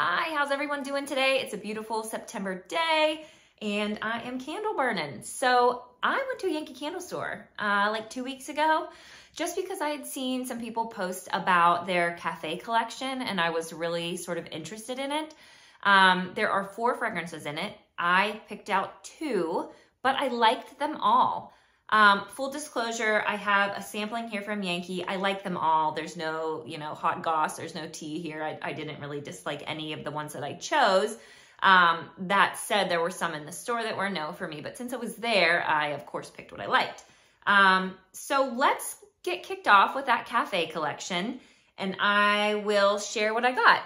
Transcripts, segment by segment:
Hi, how's everyone doing today? It's a beautiful September day and I am candle burning. So I went to a Yankee candle store uh, like two weeks ago just because I had seen some people post about their cafe collection and I was really sort of interested in it. Um, there are four fragrances in it. I picked out two, but I liked them all. Um, full disclosure, I have a sampling here from Yankee. I like them all. There's no, you know, hot goss. There's no tea here. I, I didn't really dislike any of the ones that I chose. Um, that said, there were some in the store that were no for me, but since I was there, I of course picked what I liked. Um, so let's get kicked off with that cafe collection and I will share what I got.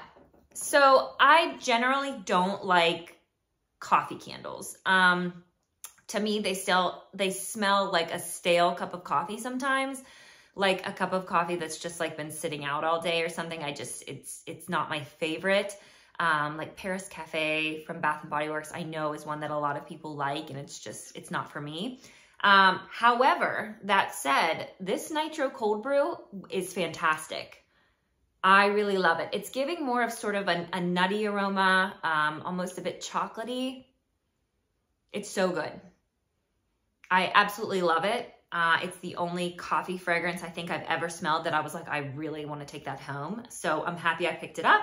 So I generally don't like coffee candles. Um, to me, they still, they smell like a stale cup of coffee sometimes, like a cup of coffee that's just like been sitting out all day or something. I just, it's, it's not my favorite. Um, like Paris Cafe from Bath and Body Works, I know is one that a lot of people like and it's just, it's not for me. Um, however, that said, this Nitro Cold Brew is fantastic. I really love it. It's giving more of sort of a, a nutty aroma, um, almost a bit chocolatey. It's so good. I absolutely love it. Uh, it's the only coffee fragrance I think I've ever smelled that I was like, I really want to take that home. So I'm happy I picked it up.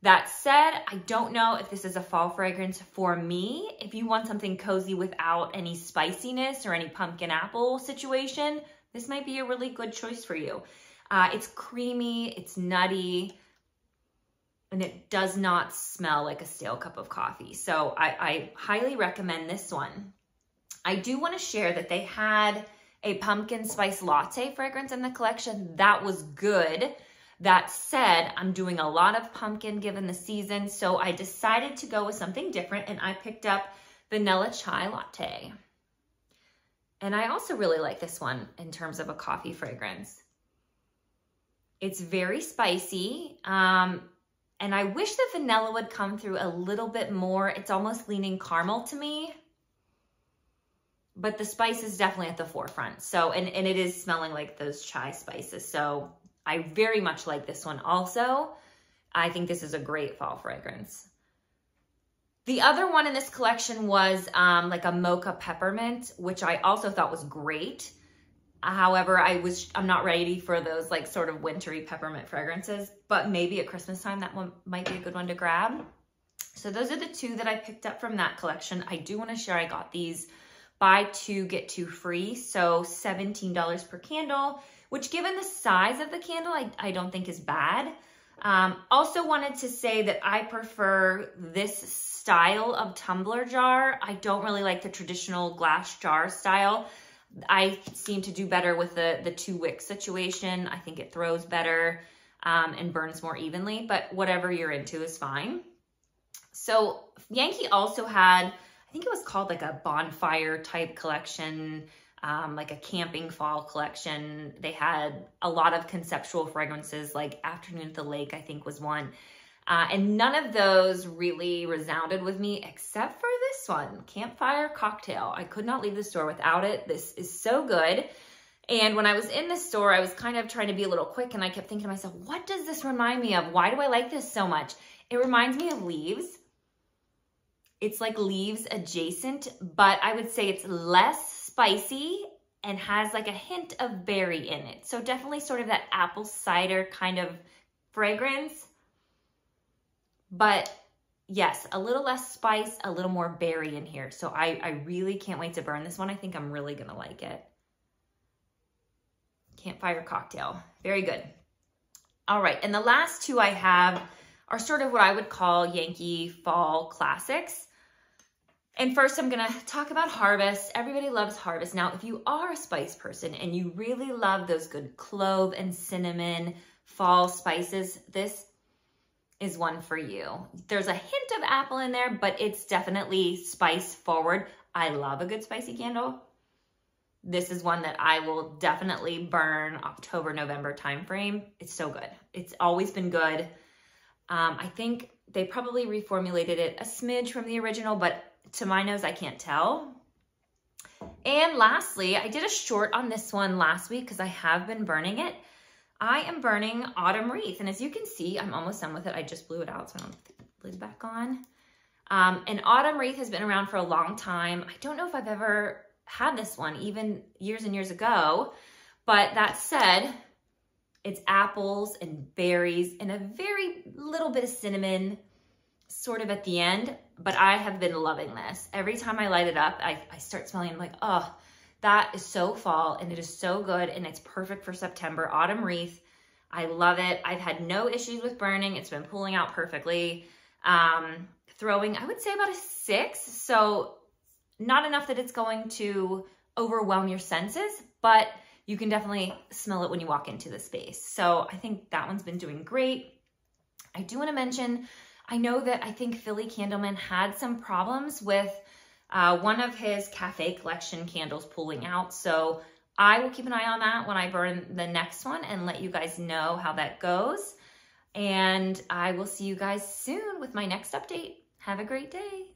That said, I don't know if this is a fall fragrance for me. If you want something cozy without any spiciness or any pumpkin apple situation, this might be a really good choice for you. Uh, it's creamy, it's nutty, and it does not smell like a stale cup of coffee. So I, I highly recommend this one. I do want to share that they had a pumpkin spice latte fragrance in the collection. That was good. That said, I'm doing a lot of pumpkin given the season, so I decided to go with something different and I picked up vanilla chai latte. And I also really like this one in terms of a coffee fragrance. It's very spicy. Um, and I wish the vanilla would come through a little bit more. It's almost leaning caramel to me but the spice is definitely at the forefront. So, and, and it is smelling like those chai spices. So I very much like this one also. I think this is a great fall fragrance. The other one in this collection was um, like a mocha peppermint, which I also thought was great. However, I was, I'm not ready for those like sort of wintry peppermint fragrances, but maybe at Christmas time, that one might be a good one to grab. So those are the two that I picked up from that collection. I do want to share, I got these buy two, get two free. So $17 per candle, which given the size of the candle, I, I don't think is bad. Um, also wanted to say that I prefer this style of tumbler jar. I don't really like the traditional glass jar style. I seem to do better with the, the two wick situation. I think it throws better um, and burns more evenly, but whatever you're into is fine. So Yankee also had think it was called like a bonfire type collection, um, like a camping fall collection. They had a lot of conceptual fragrances like Afternoon at the Lake, I think was one. Uh, and none of those really resounded with me except for this one, Campfire Cocktail. I could not leave the store without it. This is so good. And when I was in the store, I was kind of trying to be a little quick and I kept thinking to myself, what does this remind me of? Why do I like this so much? It reminds me of leaves. It's like leaves adjacent, but I would say it's less spicy and has like a hint of berry in it. So definitely sort of that apple cider kind of fragrance. But yes, a little less spice, a little more berry in here. So I, I really can't wait to burn this one. I think I'm really gonna like it. Campfire cocktail, very good. All right, and the last two I have are sort of what I would call Yankee fall classics. And first I'm gonna talk about Harvest. Everybody loves Harvest. Now, if you are a spice person and you really love those good clove and cinnamon fall spices, this is one for you. There's a hint of apple in there, but it's definitely spice forward. I love a good spicy candle. This is one that I will definitely burn October, November timeframe. It's so good. It's always been good. Um, I think they probably reformulated it a smidge from the original, but to my nose, I can't tell. And lastly, I did a short on this one last week because I have been burning it. I am burning Autumn Wreath. And as you can see, I'm almost done with it. I just blew it out, so I don't lid back on. Um, and Autumn Wreath has been around for a long time. I don't know if I've ever had this one, even years and years ago. But that said, it's apples and berries and a very little bit of cinnamon sort of at the end. But I have been loving this. Every time I light it up, I, I start smelling like, oh, that is so fall and it is so good and it's perfect for September. Autumn Wreath, I love it. I've had no issues with burning. It's been pulling out perfectly. Um, throwing, I would say about a six. So not enough that it's going to overwhelm your senses, but you can definitely smell it when you walk into the space. So I think that one's been doing great. I do want to mention, I know that I think Philly Candleman had some problems with uh, one of his cafe collection candles pulling out. So I will keep an eye on that when I burn the next one and let you guys know how that goes. And I will see you guys soon with my next update. Have a great day.